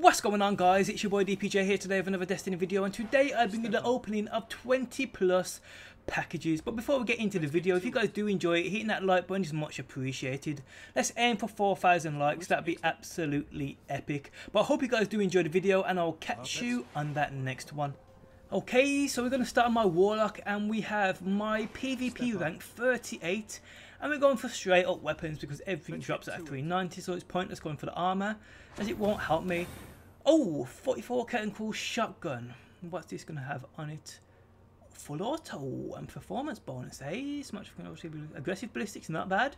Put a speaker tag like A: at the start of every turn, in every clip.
A: What's going on guys, it's your boy DPJ here today with another Destiny video and today I bring you the opening of 20 plus packages. But before we get into the video, if you guys do enjoy it, hitting that like button is much appreciated. Let's aim for 4,000 likes, that'd be absolutely epic. But I hope you guys do enjoy the video and I'll catch you on that next one. Okay, so we're going to start on my Warlock and we have my PvP rank 38 and we're going for straight up weapons because everything drops at 390 so it's pointless going for the armour as it won't help me Oh, 44 Curtain Call Shotgun. What's this going to have on it? Full auto and performance bonus, eh? Smash can obviously be aggressive ballistics, not bad.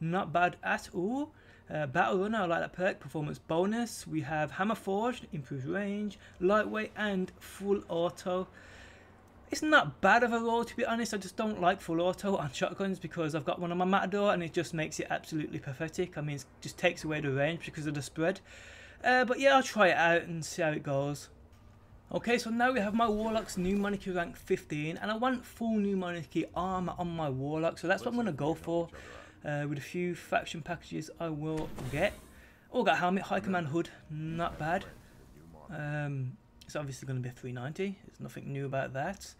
A: Not bad at all. Uh, Battle Runner, I like that perk. Performance bonus. We have Hammer Forged, improved range, lightweight, and full auto. It's not bad of a roll to be honest. I just don't like full auto on shotguns because I've got one on my Matador and it just makes it absolutely pathetic. I mean, it just takes away the range because of the spread. Uh, but yeah, I'll try it out and see how it goes. Okay, so now we have my Warlock's new monarchy rank 15, and I want full new monarchy armor on my Warlock, so that's what I'm going to go for. Uh, with a few faction packages I will get. Oh, got helmet, high command hood, not bad. Um, it's obviously going to be a 390, there's nothing new about that.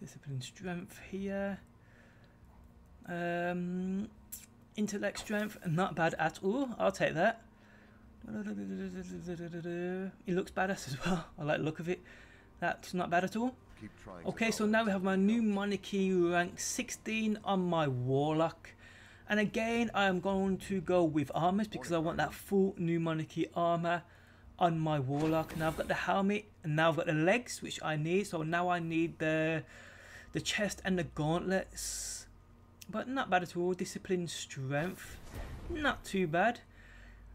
A: Discipline strength here. Um, intellect strength, not bad at all, I'll take that. It looks badass as well. I like the look of it. That's not bad at all. Okay, so now we have my new monarchy rank 16 on my warlock. And again, I am going to go with armors because I want that full new monarchy armor on my warlock. Now I've got the helmet and now I've got the legs, which I need. So now I need the the chest and the gauntlets. But not bad at all. Discipline strength. Not too bad.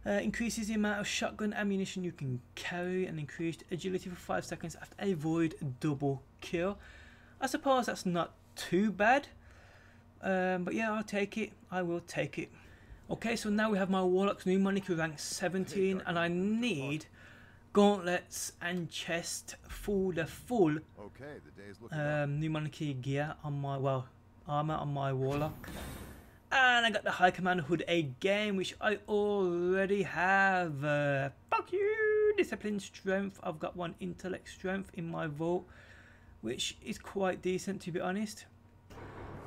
A: Uh, increases the amount of shotgun ammunition you can carry and increased agility for 5 seconds after a void double kill. I suppose that's not too bad. Um, but yeah, I'll take it. I will take it. Okay, so now we have my Warlock's new monarchy rank 17 and I need gauntlets and chest for the full um, new monarchy gear on my, well, armor on my Warlock. And I got the High Command Hood again, which I already have. Uh, fuck you! Discipline Strength. I've got one Intellect Strength in my vault, which is quite decent to be honest.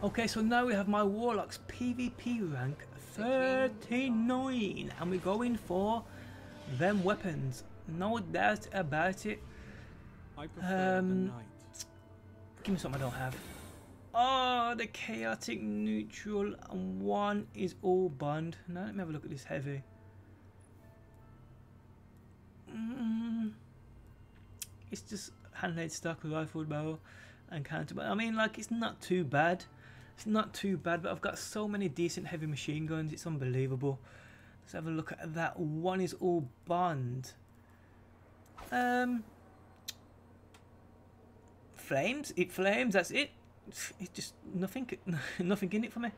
A: Okay, so now we have my Warlock's PvP rank 39. And we're going for them weapons. No doubt about it. Um, give me something I don't have. Oh, the chaotic neutral and one is all bond. Now let me have a look at this heavy. Mm, it's just hand laid stock rifle barrel and counter. But I mean, like it's not too bad. It's not too bad. But I've got so many decent heavy machine guns. It's unbelievable. Let's have a look at that. One is all bond. Um, flames. It flames. That's it it's just nothing, nothing in it for me.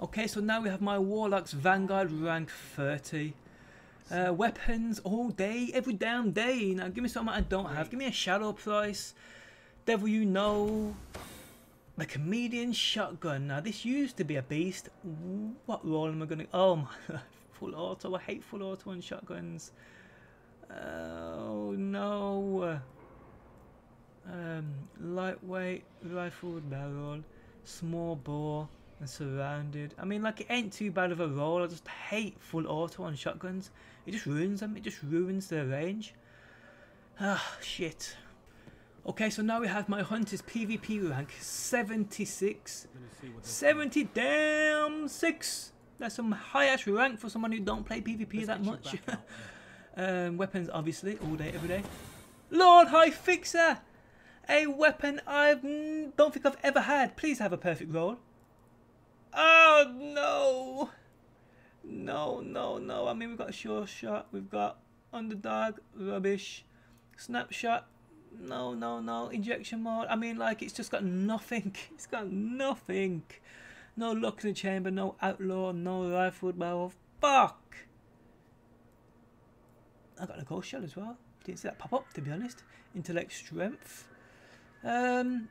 A: Okay, so now we have my Warlock's Vanguard rank 30. Uh, weapons all day, every damn day. Now give me something I don't have. Give me a Shadow Price. Devil You Know. The Comedian Shotgun. Now this used to be a beast. What role am I going to... Oh my... Full auto. I hate full auto on shotguns. Oh no um, lightweight rifled barrel, small bore, and surrounded. I mean, like, it ain't too bad of a roll. I just hate full auto on shotguns. It just ruins them. It just ruins their range. Ah, shit. Okay, so now we have my Hunter's PvP rank 76. 70 damn 6! That's some high-ass rank for someone who don't play PvP that much. um, weapons, obviously, all day, every day. Lord High Fixer! A weapon I don't think I've ever had. Please have a perfect roll. Oh, no. No, no, no. I mean, we've got a sure shot. We've got underdog, rubbish. Snapshot. No, no, no. Injection Mold. I mean, like, it's just got nothing. It's got nothing. No luck in the chamber, no outlaw, no rifle barrel. Fuck. I got a ghost shell as well. Didn't see that pop up, to be honest. Intellect strength. Um,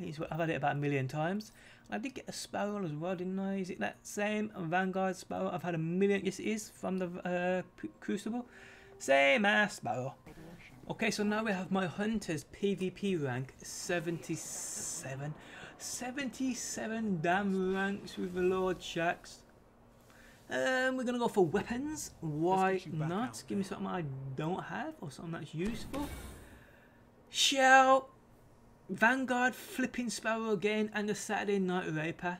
A: I've had it about a million times. I did get a Sparrow as well, didn't I? Is it that same Vanguard Sparrow? I've had a million. Yes, it is from the uh, Crucible. Same as Sparrow. Okay, so now we have my Hunter's PvP rank 77. 77 damn ranks with the Lord Shaxx. Um, we're going to go for weapons. Why not? Give me something I don't have or something that's useful. Shell. Vanguard flipping Sparrow again and the Saturday Night Raper.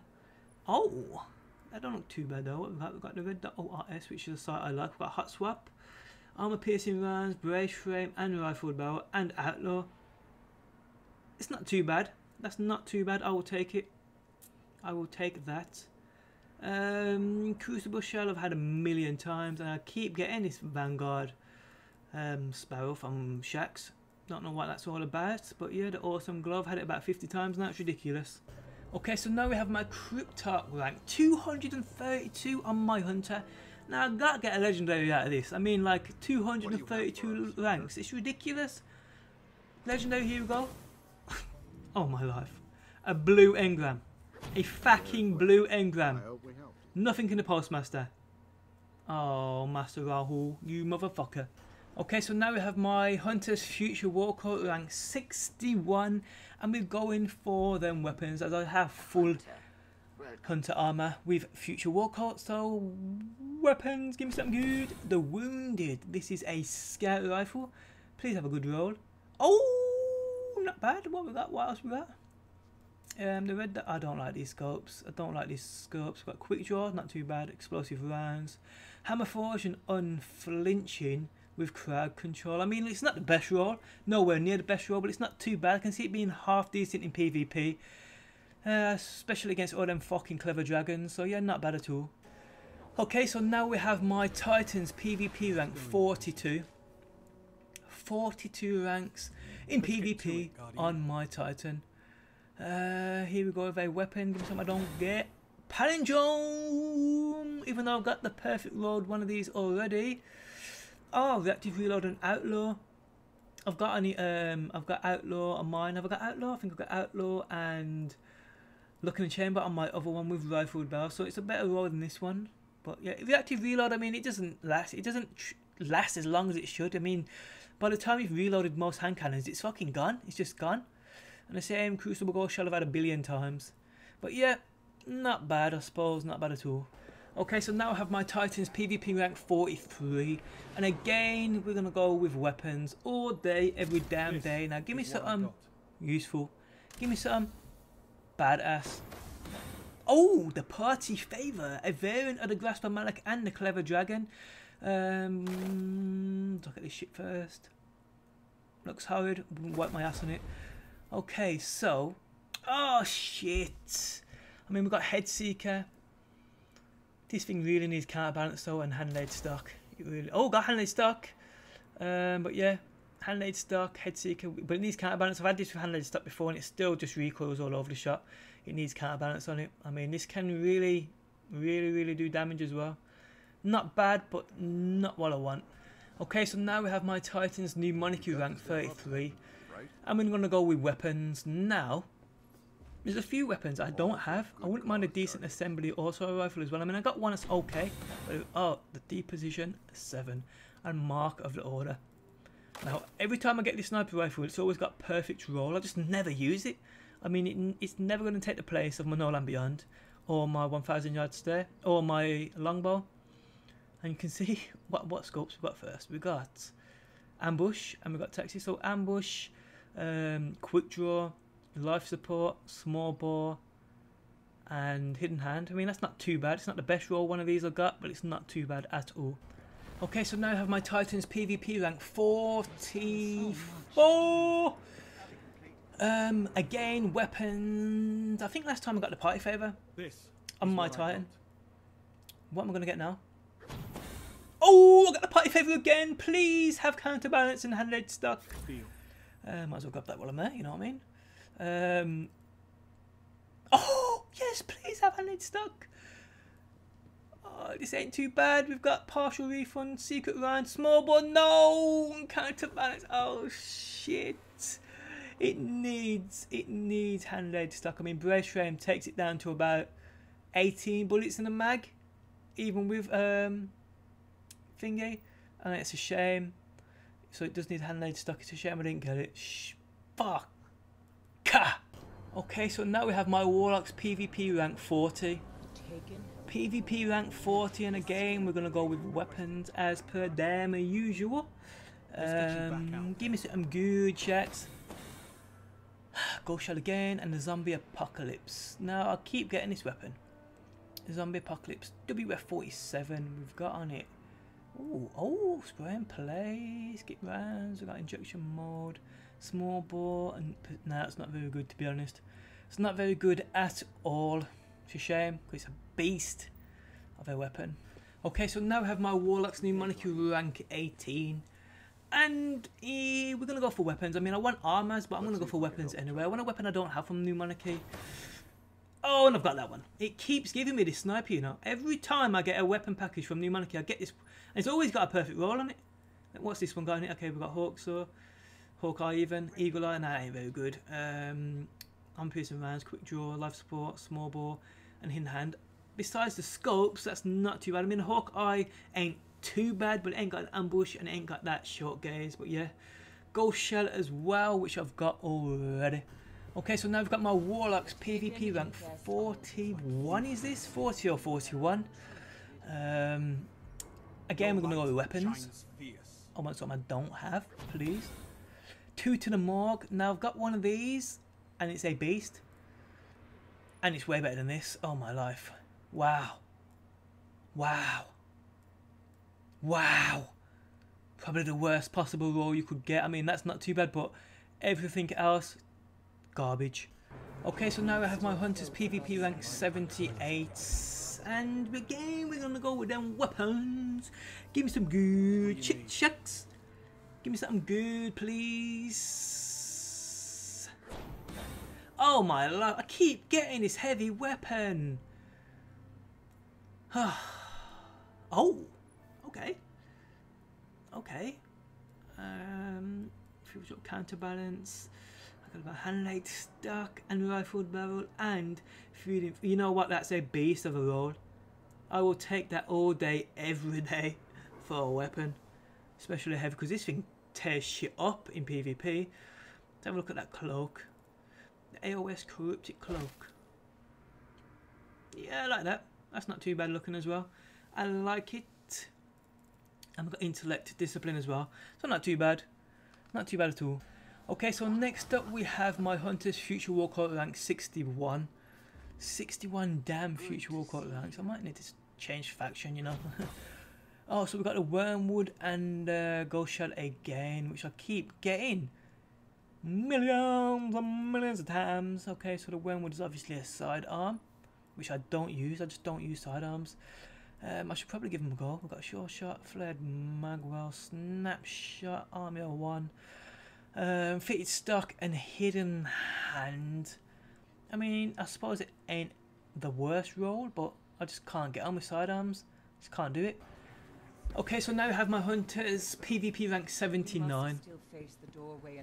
A: Oh, that don't look too bad though. We've got, we've got the red.ors, which is a site I like. We've got Hot Swap, Armor Piercing Rounds, Brace Frame, and Rifled Barrel, and Outlaw. It's not too bad. That's not too bad. I will take it. I will take that. Um, Crucible Shell I've had a million times, and I keep getting this Vanguard um, Sparrow from Shaxx. Don't know what that's all about, but yeah, the awesome glove had it about 50 times and that's ridiculous. Okay, so now we have my Cryptarch rank, 232 on my Hunter. Now I gotta get a legendary out of this. I mean, like 232 ranks. It's ridiculous. Legendary, here we go. oh my life. A blue engram. A fucking blue engram. Nothing in the postmaster. Oh, Master Rahool, you motherfucker. Okay, so now we have my Hunter's Future War Cult rank 61 and we're going for them weapons as I have full Hunter armor with Future War Cult. So weapons, give me something good. The Wounded. This is a scout rifle. Please have a good roll. Oh, not bad. What we got? What else we got? Um, the red. I don't like these scopes. I don't like these scopes. Got quick draw, not too bad. Explosive rounds. Hammer forge and unflinching with crowd control. I mean, it's not the best role, nowhere near the best role, but it's not too bad. I can see it being half decent in PvP, uh, especially against all them fucking clever dragons. So yeah, not bad at all. Okay, so now we have my Titans PvP rank 42. 42 ranks in Let's PvP it, on my Titan. Uh, here we go with a weapon, give me something I don't get. Palindrome! Even though I've got the perfect load one of these already. Oh, reactive reload and outlaw. I've got any um I've got outlaw on mine. Have I got outlaw? I think I've got outlaw and looking in the chamber on my other one with rifled barrel. So it's a better roll than this one. But yeah, reactive reload. I mean, it doesn't last. It doesn't last as long as it should. I mean, by the time you've reloaded most hand cannons, it's fucking gone. It's just gone. And the same Crucible Ghost shell I've had a billion times. But yeah, not bad I suppose. Not bad at all. Okay, so now I have my Titans PvP rank 43. And again, we're going to go with weapons all day, every damn this day. Now, give me something useful. Give me some badass. Oh, the party favour. A variant of the Grasp of Malok and the Clever Dragon. Um, look at this shit first. Looks horrid. Wipe my ass on it. Okay, so... Oh, shit. I mean, we've got Headseeker. This thing really needs counterbalance though and hand laid stock. It really, oh, got hand laid stock. Um, but yeah, hand laid stock, head seeker, but it needs counterbalance. I've had this with hand laid stock before and it still just recoils all over the shot. It needs counterbalance on it. I mean, this can really, really, really do damage as well. Not bad, but not what I want. Okay, so now we have my Titan's new Monarchy rank 33. I'm going to go with weapons now. There's a few weapons I don't have. I wouldn't mind a decent assembly also rifle as well. I mean, I got one that's okay. But, oh, the deposition 7 and mark of the order. Now, every time I get this sniper rifle, it's always got perfect roll. I just never use it. I mean, it, it's never going to take the place of my No Land Beyond or my 1000 yard stare or my longbow. And you can see what, what scopes we've got first. We've got ambush and we've got Texas. So ambush, um, quick draw, life support, small bore, and hidden hand. I mean, that's not too bad. It's not the best roll one of these I've got, but it's not too bad at all. Okay, so now I have my Titans PvP rank 44. Um, again, weapons. I think last time I got the party favor This. on my Titan. What am I going to get now? Oh, I got the party favor again. Please have counterbalance and hand stuck. Uh, might as well grab that while I'm there, you know what I mean? Um, oh, yes, please have a lid stock. Oh, this ain't too bad. We've got partial refund, secret round, small bore, no, counterbalance. Oh, shit. It needs it needs hand laid stock. I mean, brace frame takes it down to about 18 bullets in the mag, even with um, thingy, and it's a shame. So it does need hand laid stock. It's a shame I didn't get it. Shh, fuck. Ka. Okay, so now we have my Warlocks PvP rank 40.
B: Taken.
A: PvP rank 40 in a game. we're going to go with weapons as per damn usual. Um, give me some good checks. Go shell again and the zombie apocalypse. Now I'll keep getting this weapon. Zombie apocalypse WF47 we've got on it. Oh, oh, spray and play, skip rounds, we've got injection mold, small bore, and no, it's not very good to be honest. It's not very good at all. It's a shame because it's a beast of a weapon. Okay, so now I have my Warlock's new monarchy rank 18. And we're going to go for weapons. I mean, I want armors, but I'm going to go for weapons anyway. I want a weapon I don't have from New Monarchy. Oh, and I've got that one. It keeps giving me this sniper, you know. Every time I get a weapon package from New Monarchy, I get this. And it's always got a perfect roll on it. What's this one got on it? Okay, we've got Hawk Hawkeye even, Eagle Eye, and that ain't very good. Um, arm piercing rounds, quick draw, life support, small bore, and hidden hand. Besides the scopes, that's not too bad. I mean, Hawkeye ain't too bad, but it ain't got an ambush and it ain't got that short gaze. But yeah, Ghost Shell as well, which I've got already. Okay, so now I've got my Warlocks PvP rank 41, is this? 40 or 41? Um, again, we're going to go with weapons. I want something I don't have, please. Two to the morgue. Now I've got one of these, and it's a beast. And it's way better than this. Oh my life. Wow. Wow. Wow. Probably the worst possible roll you could get. I mean, that's not too bad, but everything else, garbage. Okay, so now I have my Hunter's PvP rank 78. And again, we're to go with them weapons. Give me some good chit chats. Give me something good, please. Oh my lord, I keep getting this heavy weapon. oh, okay. Okay. Um, future counterbalance. I got a hand laid stock and rifled barrel and feeding. You know what? That's a beast of a roll. I will take that all day, every day for a weapon. Especially heavy because this thing tears shit up in PvP. Let's have a look at that cloak. The AOS Corrupted Cloak. Yeah, I like that. That's not too bad looking as well. I like it. And we've got intellect, discipline as well. So not too bad. Not too bad at all. Okay, so next up we have my Hunter's Future War Cult rank 61. 61 damn Future War Cult ranks. I might need to change faction, you know. oh, so we've got the Wormwood and uh, Ghost Shell again, which I keep getting millions and millions of times. Okay, so the Wormwood is obviously a sidearm which I don't use. I just don't use sidearms. Um, I should probably give him a go. We've got a Sure Shot, Flared Magwell, Snapshot, Army of One, um, Fitted Stock, and Hidden Hand. I mean, I suppose it ain't the worst roll, but I just can't get on with sidearms. Just can't do it. Okay, so now I have my Hunters PvP rank 79.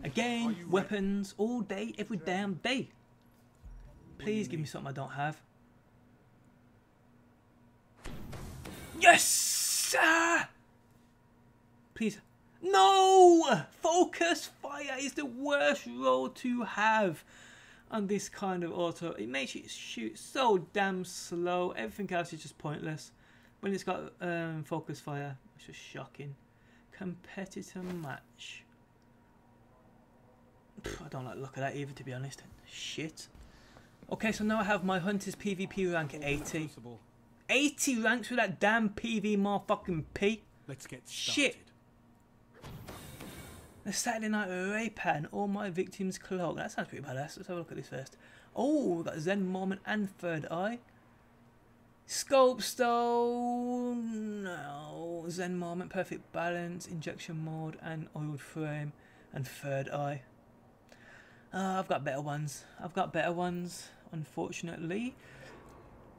A: Again, weapons all day, every damn day. Please give me something I don't have. Yes! sir. Please. No! Focus fire is the worst role to have on this kind of auto. It makes you shoot so damn slow. Everything else is just pointless. When it's got um, focus fire, it's just shocking. Competitor match. I don't like the look at that either, to be honest. Shit. Okay, so now I have my Hunter's PvP rank 80. 80 ranks with that damn PV motherfucking P.
C: Let's get
A: started. Shit. The Saturday Night Rape and All My Victims Cloak. That sounds pretty badass. Let's have a look at this first. Oh, we've got Zen Moment and Third Eye. Sculpt Stone. No. Zen Moment, Perfect Balance, Injection Mold, and Oiled Frame, and Third Eye. Uh, I've got better ones. I've got better ones, unfortunately.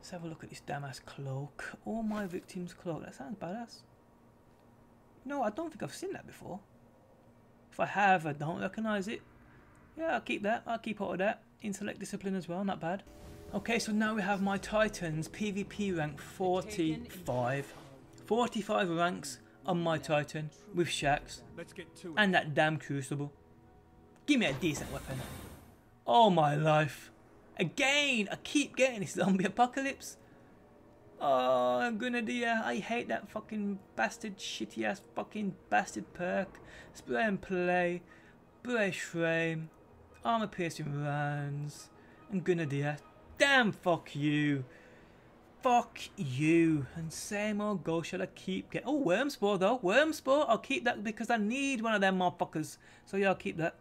A: Let's have a look at this damn ass cloak. All my victims' cloak. That sounds badass. No, I don't think I've seen that before. If I have, I don't recognise it. Yeah, I'll keep that. I'll keep all of that. Intellect discipline as well, not bad. Okay, so now we have my Titans PvP rank 45. 45 ranks on my Titan with Shaxx
B: Let's get to it.
A: and that damn Crucible. Give me a decent weapon. Oh my life. Again, I keep getting this zombie apocalypse. Oh, Grenadier, uh, I hate that fucking bastard, shitty ass fucking bastard perk. Spray and play, brace frame, armor piercing rounds, and Grenadier. Uh, damn, fuck you. Fuck you. And same old go shall I keep get Oh, Worm Spore though. Worm Spore, I'll keep that because I need one of them motherfuckers. So yeah, I'll keep that.